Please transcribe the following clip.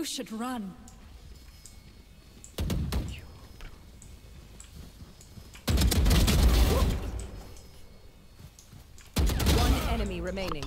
You should run. One enemy remaining.